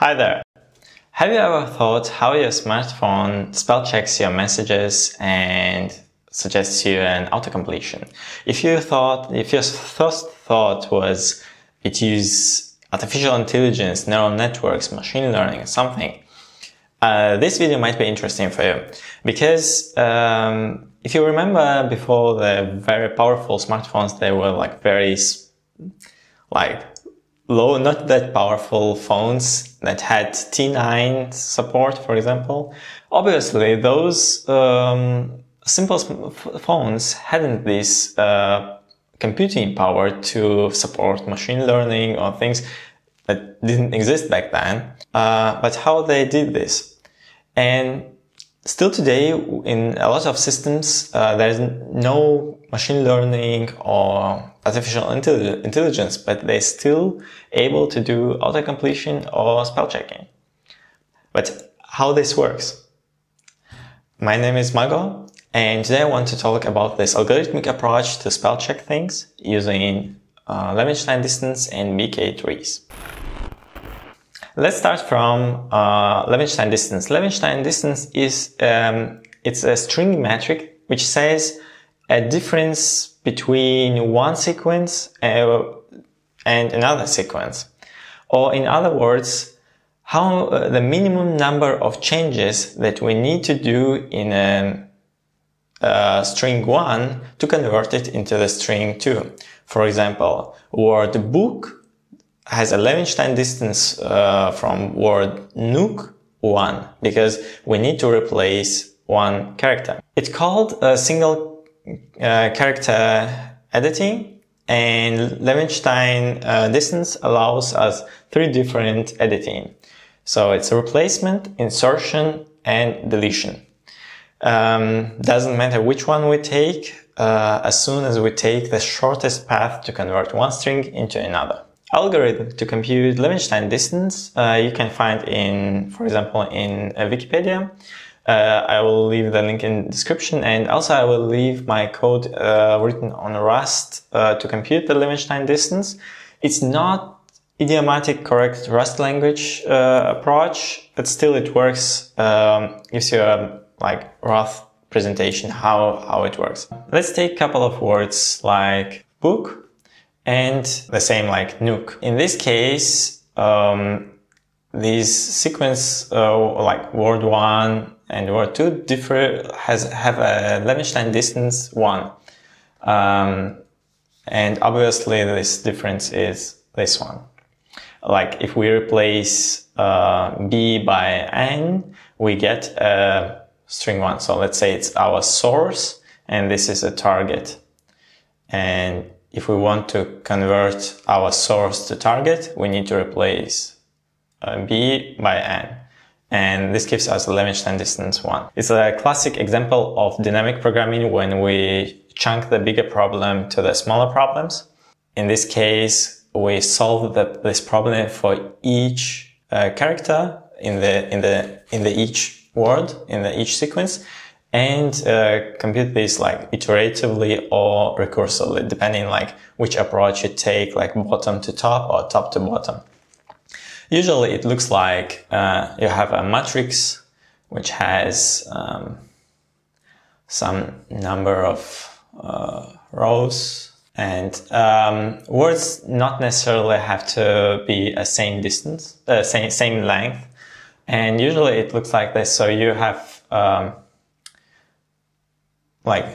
Hi there. Have you ever thought how your smartphone spell checks your messages and suggests you an autocompletion? If you thought, if your first thought was it uses artificial intelligence, neural networks, machine learning, something, uh, this video might be interesting for you because um, if you remember before the very powerful smartphones, they were like very like low, not that powerful phones that had T9 support, for example. Obviously, those um, simple phones hadn't this uh, computing power to support machine learning or things that didn't exist back then. Uh, but how they did this? And still today, in a lot of systems, uh, there's no machine learning or artificial intelligence, but they're still able to do auto-completion or spell checking. But how this works? My name is Mago, and today I want to talk about this algorithmic approach to spell check things using uh, Levenshtein distance and BK trees. Let's start from uh, Levenshtein distance. Levenshtein distance is um, it's a string metric which says a difference between one sequence uh, and another sequence. Or in other words, how uh, the minimum number of changes that we need to do in a, uh, string 1 to convert it into the string 2. For example, word book has a Levenshtein distance uh, from word nook 1 because we need to replace one character. It's called a single uh, character editing and Levenshtein uh, distance allows us three different editing. So it's replacement, insertion, and deletion. Um, doesn't matter which one we take, uh, as soon as we take the shortest path to convert one string into another. Algorithm to compute Levenshtein distance uh, you can find in, for example, in uh, Wikipedia. Uh, I will leave the link in description and also I will leave my code uh, written on Rust uh, to compute the Levenshtein distance. It's not idiomatic correct Rust language uh, approach, but still it works, um, gives you a like rough presentation how, how it works. Let's take a couple of words like book and the same like nook. In this case, um, these sequence uh, like word one and word two differ has have a Levenshtein distance one, um, and obviously this difference is this one. Like if we replace uh, b by n, we get a string one. So let's say it's our source, and this is a target, and if we want to convert our source to target, we need to replace uh, b by n. And this gives us a Levenshtein distance one. It's a classic example of dynamic programming when we chunk the bigger problem to the smaller problems. In this case, we solve the, this problem for each uh, character in the, in the, in the each word, in the each sequence and uh, compute this like iteratively or recursively, depending like which approach you take, like bottom to top or top to bottom. Usually it looks like uh, you have a matrix which has um, some number of uh, rows and um, words not necessarily have to be a same distance, uh, same, same length. And usually it looks like this. So you have um, like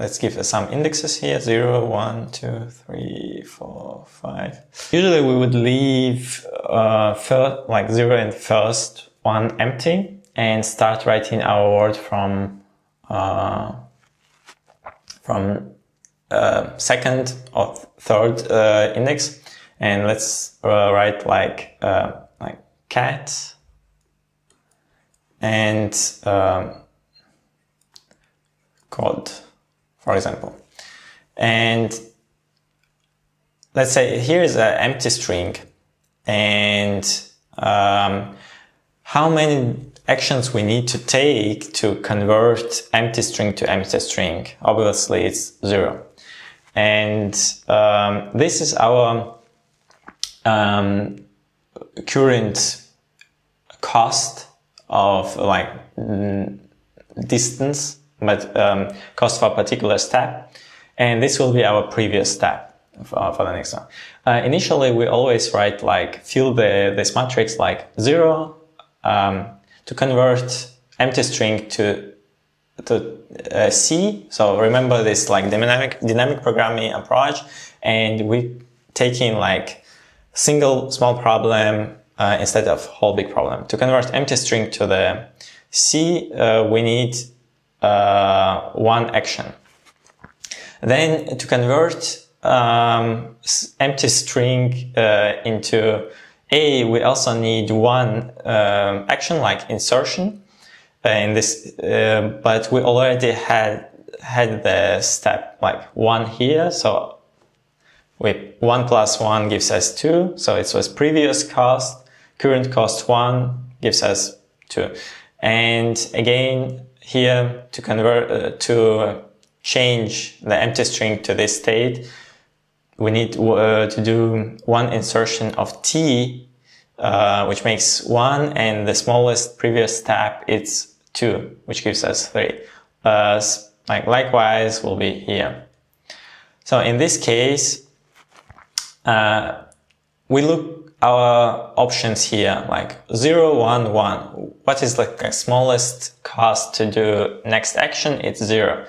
let's give some indexes here 0 1 2 3 4 5 usually we would leave uh, first, like 0 and first one empty and start writing our word from uh, from uh, second or third uh, index. And let's uh, write like uh, like cat and um, code, for example. And let's say here is an empty string and um, how many actions we need to take to convert empty string to empty string. Obviously it's zero. And um, this is our um, current cost of like distance, but um, cost for a particular step. And this will be our previous step for, for the next one. Uh, initially, we always write like fill the this matrix like zero um, to convert empty string to to uh, C. So remember this like dynamic dynamic programming approach, and we taking like single small problem uh, instead of whole big problem. To convert empty string to the C, uh, we need uh, one action. Then to convert um, empty string uh, into A, we also need one um, action like insertion uh, in this, uh, but we already had had the step like one here, so with one plus one gives us two, so it was previous cost, current cost one gives us two, and again here to convert uh, to change the empty string to this state, we need uh, to do one insertion of t, uh, which makes one, and the smallest previous step is two, which gives us three. Uh, like likewise will be here. So in this case, uh, we look our options here, like 0, 1, 1. What is like the smallest cost to do next action? It's 0.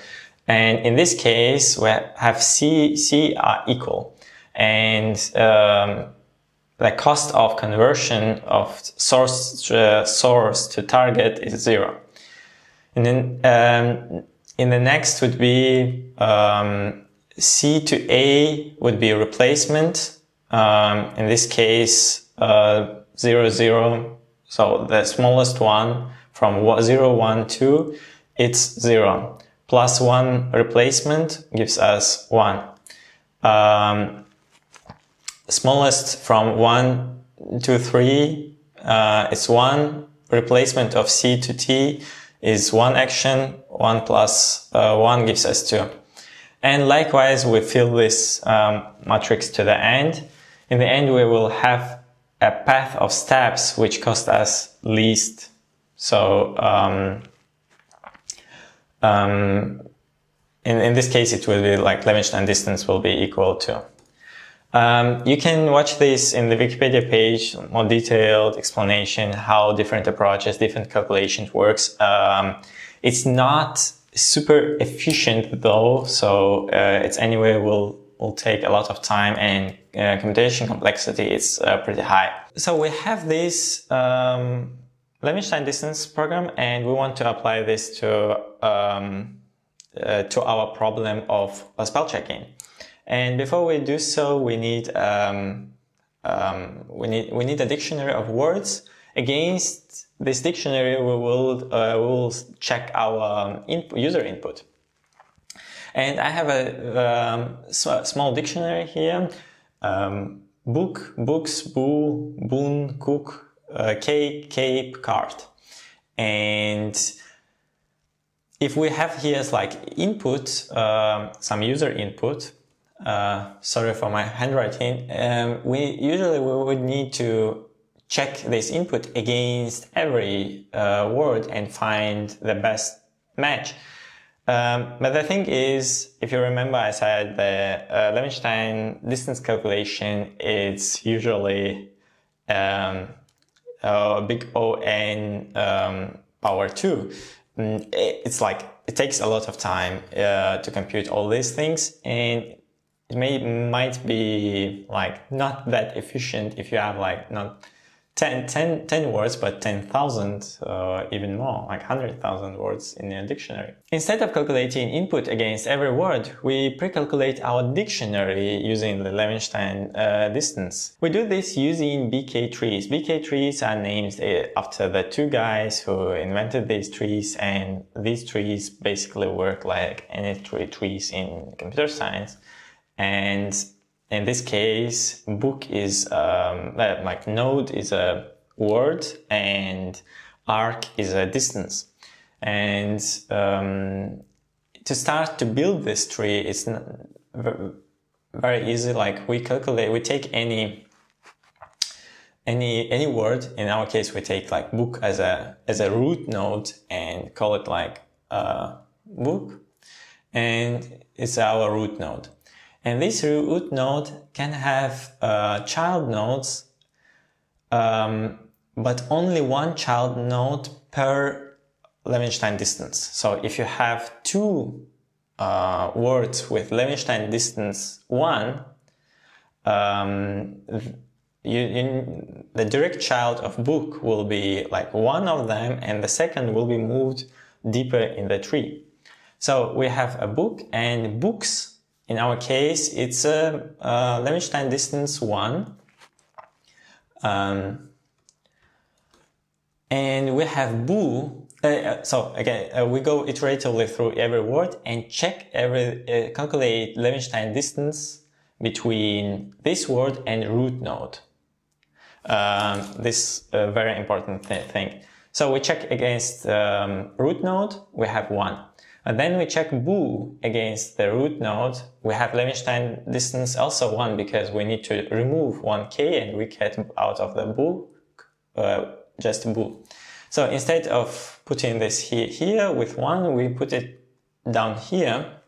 And in this case, we have C, C are equal. And um, the cost of conversion of source, uh, source to target is zero. And then um, in the next would be um, C to A would be a replacement. Um, in this case, uh, zero, zero. So the smallest one from zero, one, two, it's zero plus one replacement gives us one. Um, smallest from one to three, uh, it's one. Replacement of C to T is one action. One plus, uh, one gives us two. And likewise, we fill this um, matrix to the end. In the end, we will have a path of steps which cost us least. So um, um, in, in this case, it will be like Levenshtein distance will be equal to. Um, you can watch this in the Wikipedia page, more detailed explanation how different approaches, different calculations works. Um, it's not super efficient though, so uh, it's anyway will will take a lot of time and uh, computation complexity is uh, pretty high. So we have this um, Levenshtein distance program and we want to apply this to, um, uh, to our problem of uh, spell checking. And before we do so, we need, um, um, we need, we need a dictionary of words. Against this dictionary, we will, uh, we will check our input, user input. And I have a um, small dictionary here. Um, book, books, boo, boon, cook, uh, Cape, Cape card. And if we have here like input, uh, some user input, uh, sorry for my handwriting, um, we usually we would need to check this input against every uh, word and find the best match. Um, but the thing is, if you remember, I said the uh, Levenshtein distance calculation is usually um, uh, big O n um, power 2. Mm, it's like, it takes a lot of time uh, to compute all these things and it may, might be like not that efficient if you have like not 10, 10, 10 words, but 10,000, uh, even more, like 100,000 words in a dictionary. Instead of calculating input against every word, we pre-calculate our dictionary using the Levenshtein uh, distance. We do this using BK trees. BK trees are named uh, after the two guys who invented these trees, and these trees basically work like any tree trees in computer science. And in this case, book is um, like node is a word and arc is a distance. And um, to start to build this tree, it's very easy. Like we calculate, we take any any any word. In our case, we take like book as a as a root node and call it like uh, book, and it's our root node. And this root node can have uh, child nodes, um, but only one child node per Levenshtein distance. So if you have two uh, words with Levenshtein distance one, um, you, you, the direct child of book will be like one of them and the second will be moved deeper in the tree. So we have a book and books. In our case, it's a, a distance one. Um, and we have boo. Uh, uh, so again, uh, we go iteratively through every word and check every, uh, calculate Levenshtein distance between this word and root node. Um, this uh, very important th thing. So we check against um, root node, we have one. And then we check boo against the root node. We have Levenshtein distance also one because we need to remove one k and we get out of the boo uh, just boo. So instead of putting this here, here with one, we put it down here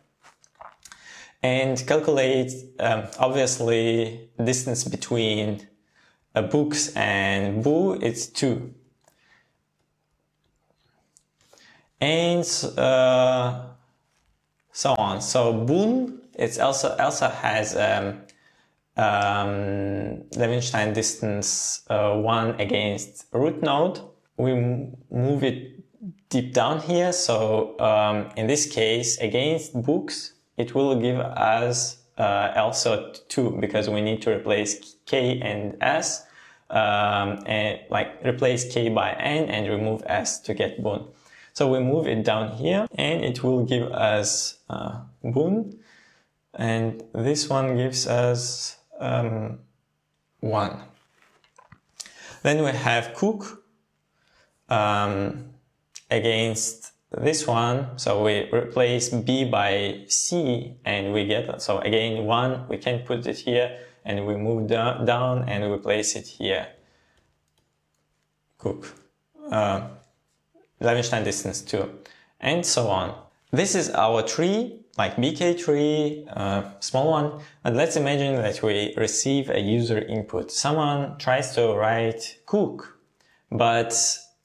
and calculate um, obviously distance between uh, books and boo it's two and uh, so on. So boon it's also also has um, um, Levenshtein distance uh, one against root node. We move it deep down here. So um, in this case against books it will give us uh, also 2 because we need to replace k and s um, and like replace k by n and remove s to get boon. So we move it down here and it will give us uh, boon and this one gives us um, 1. Then we have cook um, against this one, so we replace B by C and we get, so again, one, we can put it here and we move down, down and we place it here. Cook. Uh, Levenshtein distance two, and so on. This is our tree, like BK tree, uh, small one. And let's imagine that we receive a user input. Someone tries to write cook, but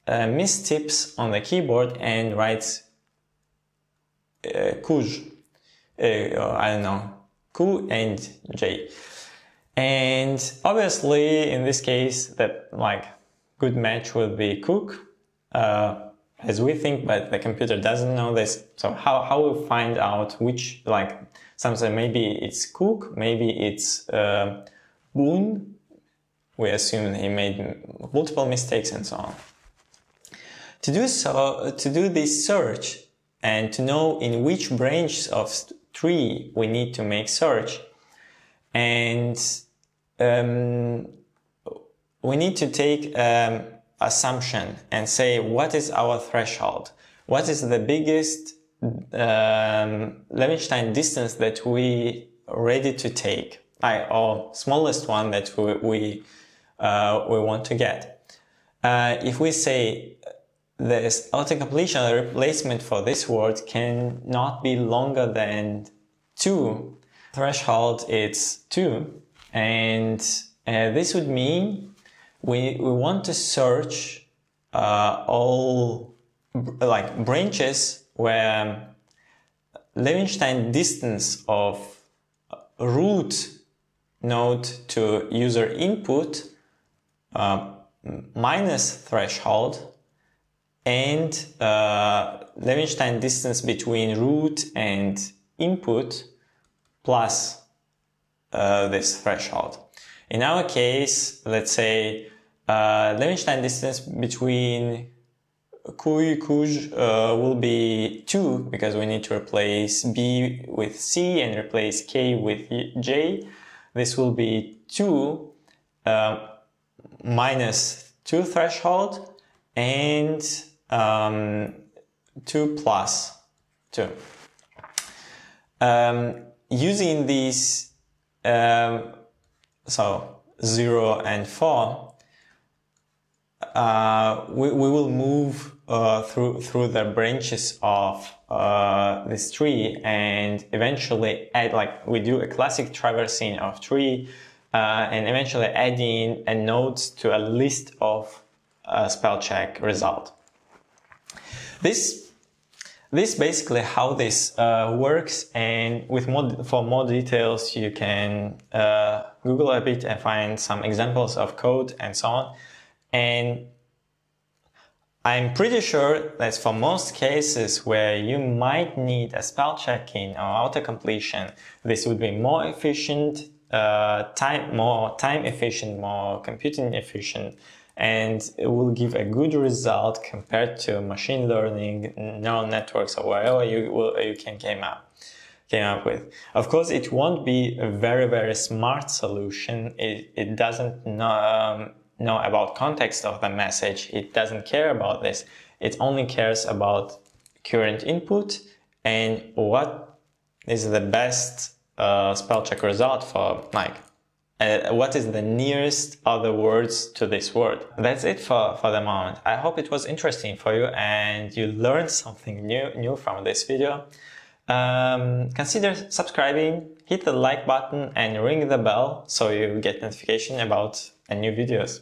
uh, mistypes on the keyboard and writes uh, kuj. Uh, I don't know, ku and j. And obviously, in this case, that like good match would be cook, uh, as we think, but the computer doesn't know this. So how, how we find out which, like, something, maybe it's cook, maybe it's uh, boon. We assume he made multiple mistakes and so on. To do so, to do this search and to know in which branch of tree we need to make search, and um, we need to take um, assumption and say what is our threshold, what is the biggest um, Levenshtein distance that we ready to take, I, or smallest one that we we, uh, we want to get. Uh, if we say this autocompletion replacement for this word cannot be longer than 2. Threshold it's 2. And uh, this would mean we, we want to search uh, all like branches where Levenshtein distance of root node to user input uh, minus threshold and uh, distance between root and input plus uh, this threshold. In our case, let's say uh, Levenshtein distance between Kuj, Kuj uh, will be 2 because we need to replace B with C and replace K with J. This will be 2 uh, minus 2 threshold and um, 2 plus 2. Um, using these, um, so 0 and 4, uh, we, we will move uh, through through the branches of uh, this tree and eventually add like we do a classic traversing of tree uh, and eventually adding a node to a list of uh, spell check result. This this basically how this uh, works and with more for more details you can uh, google a bit and find some examples of code and so on and I'm pretty sure that for most cases where you might need a spell checking or auto completion, this would be more efficient, uh, time, more time efficient, more computing efficient, and it will give a good result compared to machine learning, neural networks, or whatever you will, you can came up came up with. Of course, it won't be a very very smart solution. It it doesn't um, know about context of the message. It doesn't care about this. It only cares about current input and what is the best uh, spell check result for like uh, what is the nearest other words to this word. That's it for, for the moment. I hope it was interesting for you and you learned something new, new from this video. Um, consider subscribing, hit the like button and ring the bell so you get notification about new videos.